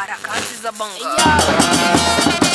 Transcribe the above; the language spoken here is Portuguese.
harakati za Banga.